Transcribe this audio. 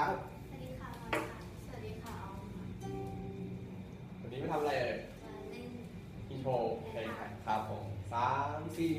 ครับสวัสดีค่ะมอยค่ะสวัสดีค่ะออมค่ะวันนี้มาทำอะไรเอ่ยจะเล่นอินโทรเพลงครับผมสามสี่